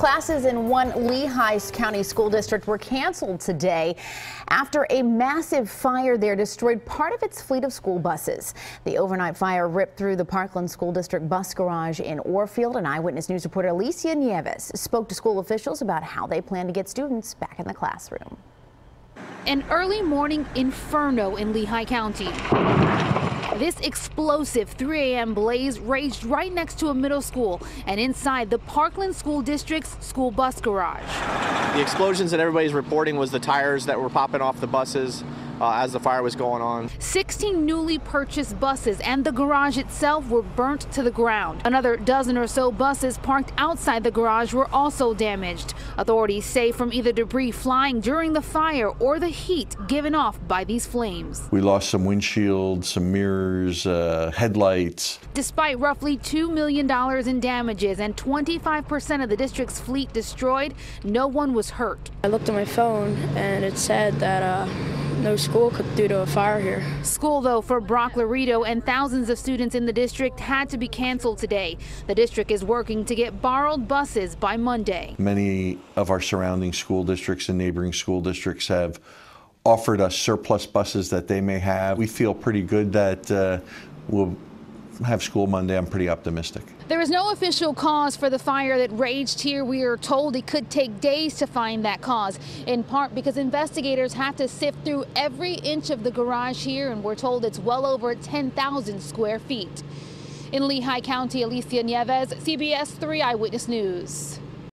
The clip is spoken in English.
Classes in one Lehigh County school district were canceled today after a massive fire there destroyed part of its fleet of school buses. The overnight fire ripped through the Parkland School District bus garage in Orefield and Eyewitness News reporter Alicia Nieves spoke to school officials about how they plan to get students back in the classroom. An early morning inferno in Lehigh County. This explosive 3 a.m. blaze raged right next to a middle school and inside the Parkland School District's school bus garage. The explosions that everybody's reporting was the tires that were popping off the buses uh, as the fire was going on. 16 newly purchased buses and the garage itself were burnt to the ground. Another dozen or so buses parked outside the garage were also damaged. Authorities say from either debris flying during the fire or the heat given off by these flames. We lost some windshields, some mirrors, uh, headlights. Despite roughly $2 million in damages and 25% of the district's fleet destroyed, no one was hurt. I looked at my phone and it said that uh, no school due to a fire here. School, though, for Brock Loreto and thousands of students in the district had to be canceled today. The district is working to get borrowed buses by Monday. Many of our surrounding school districts and neighboring school districts have offered us surplus buses that they may have. We feel pretty good that uh, we'll have school Monday. I'm pretty optimistic. There is no official cause for the fire that raged here. We are told it could take days to find that cause, in part because investigators have to sift through every inch of the garage here, and we're told it's well over 10,000 square feet. In Lehigh County, Alicia Nieves, CBS 3 Eyewitness News.